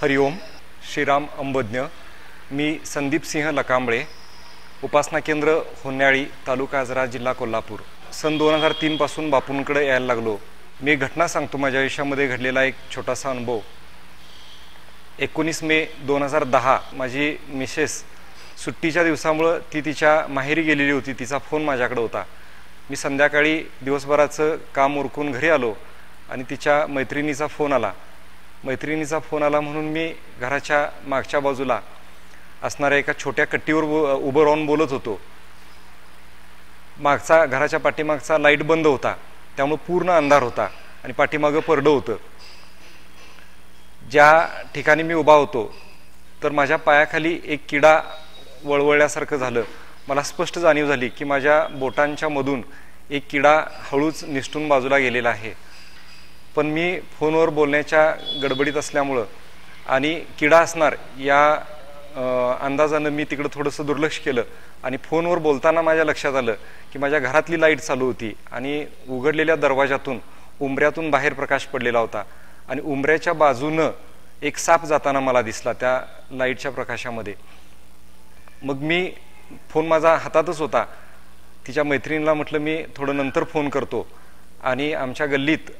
हरिओम श्रीराम अंबज्ञ. मी संदीप सिंह लकांबळे उपासना केंद्र होन्याळी तालुका आजरा जिल्हा कोल्हापूर. सन दोन हजार तीनपासून बापूंकडे यायला लागलो. मी घटना सांगतो माझ्या आयुष्यामध्ये घडलेला एक छोटासा अनुभव. एकोणीस मे दोन हजार दहा माझी मिसेस सुट्टीच्या दिवसामुळं ती तिच्या माहेरी गेलेली होती. तिचा फोन माझ्याकडे होता. मी संध्याकाळी दिवसभराचं काम उरकून घरी आलो आणि तिच्या मैत्रिणीचा फोन आला. मैत्रिणीचा फोन आला म्हणून मी घराच्या मागच्या बाजूला असणाऱ्या एका छोट्या कट्टीवर उभं राहून बोलत होतो. मागचा घराच्या पाठीमागचा लाइट बंद होता. त्यामुळे पूर्ण अंधार होता आणि पाठीमागं परडं होतं. ज्या ठिकाणी मी उभा होतो तर माझ्या पायाखाली एक किडा वळवळल्यासारखं झालं. मला स्पष्ट जाणीव झाली की माझ्या बोटांच्या मधून एक किडा हळूच निसटून बाजूला गेलेला आहे. पण मी फोनवर बोलण्याच्या गडबडीत असल्यामुळं आणि किडा असणार या अंदाजानं मी तिकडं थोडंसं दुर्लक्ष केलं आणि फोनवर बोलताना माझ्या लक्षात आलं की माझ्या घरातली लाइट चालू होती आणि उघडलेल्या दरवाजातून उंबऱ्यातून बाहेर प्रकाश पडलेला होता आणि उंबऱ्याच्या बाजूनं एक साप जाताना मला दिसला त्या लाईटच्या प्रकाशामध्ये. मग मी फोन माझा हातातच होता. तिच्या मैत्रिणीला म्हटलं मी थोडं नंतर फोन करतो. आणि आमच्या गल्लीत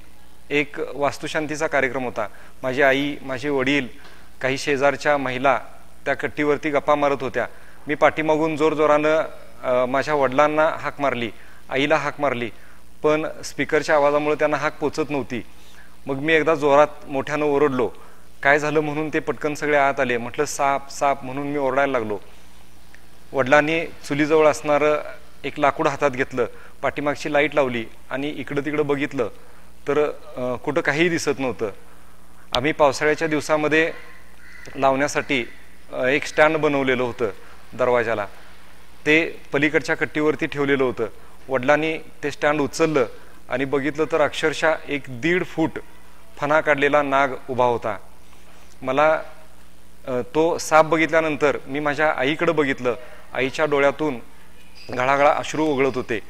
एक वास्तुशांतीचा कार्यक्रम होता. माझी आई माझे वडील काही शेजारच्या महिला त्या कट्टीवरती गप्पा मारत होत्या. मी पाठीमागून जोरजोरानं माझ्या वडिलांना हाक मारली आईला हाक मारली पण स्पीकरच्या आवाजामुळे त्यांना हाक पोचत नव्हती. मग मी एकदा जोरात मोठ्यानं ओरडलो. काय झालं म्हणून ते पटकन सगळे आत आले? म्हटलं साप साप म्हणून मी ओरडायला लागलो. वडिलांनी चुलीजवळ असणारं एक लाकूड हातात घेतलं. पाठीमागची लाइट लावली आणि इकडं तिकडं बघितलं. तर कुठं काहीही दिसत नव्हतं. आम्ही पावसाळ्याच्या दिवसामध्ये लावण्यासाठी एक स्टँड बनवलेलं होतं दरवाजाला. ते पलीकडच्या कट्टीवरती ठेवलेलं होतं. वडिलांनी ते स्टँड उचललं आणि बघितलं तर अक्षरशः एक दीड फूट फणा काढलेला नाग उभा होता. मला तो साप बघितल्यानंतर मी माझ्या आईकडं बघितलं. आईच्या डोळ्यातून घळाघळा अश्रू उघळत होते.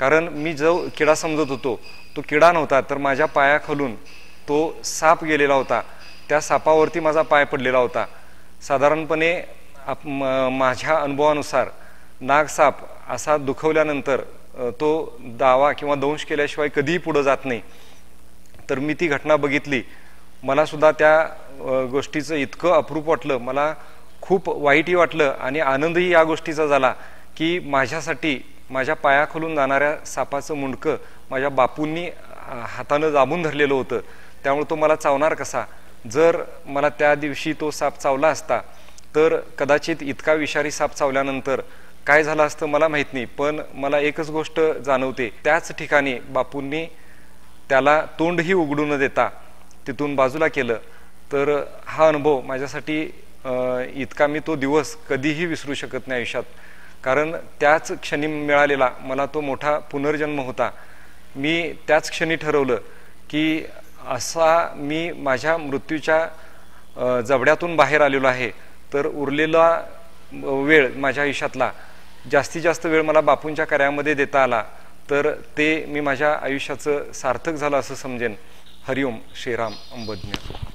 कारण मी जो किडा समजत होतो तो किडा नव्हता तर माझ्या पायाखालून तो साप गेलेला होता. त्या सापावरती माझा पाय पडलेला होता. साधारणपणे आप म- माझ्या अनुभवानुसार नागसाप असा दुखवल्यानंतर तो दावा किंवा दंश केल्याशिवाय कधीही पुढं जात नाही. तर मी ती घटना बघितली. मलासुद्धा त्या गोष्टीचं इतकं अप्रूप वाटलं मला खूप वाईटही वाटलं आणि आनंदही या गोष्टीचा झाला की माझ्यासाठी माझ्या पायाखालून जाणाऱ्या सापाचं मुंडकं माझ्या बापूंनी हातानं जाबून धरलेलं होतं. त्यामुळे तो मला चावणार कसा? जर मला त्या दिवशी तो साप चावला असता तर कदाचित इतका विषारी साप चावल्यानंतर काय झालं असतं मला माहीत नाही पण मला एकच गोष्ट जाणवते. त्याच ठिकाणी बापूंनी त्याला तोंडही उघडू न देता तिथून बाजूला केलं. तर हा अनुभव माझ्यासाठी इतका मी तो दिवस कधीही विसरू शकत नाही आयुष्यात. कारण त्याच क्षणी मिळालेला मला तो मोठा पुनर्जन्म होता. मी त्याच क्षणी ठरवलं की असा मी माझ्या मृत्यूच्या जबड्यातून बाहेर आलेलो आहे तर उरलेला वेळ माझ्या आयुष्यातला जास्तीत जास्त वेळ मला बापूंच्या कार्यामध्ये देता आला तर ते मी माझ्या आयुष्याचं सार्थक झालं असं समजेन. हरिओम श्रीराम अंबज्ञ.